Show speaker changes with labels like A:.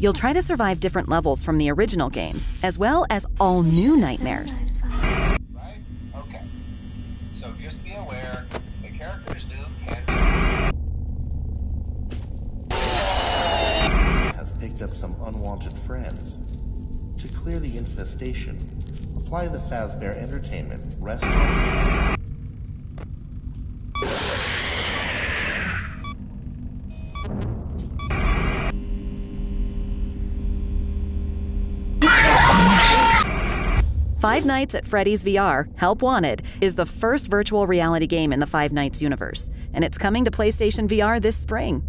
A: You'll try to survive different levels from the original games, as well as all new nightmares.
B: Right? Okay. So just be aware, the characters do tend
C: has picked up some unwanted friends. To clear the infestation, apply the Fazbear Entertainment restaurant.
A: Five Nights at Freddy's VR, Help Wanted, is the first virtual reality game in the Five Nights universe, and it's coming to PlayStation VR this spring.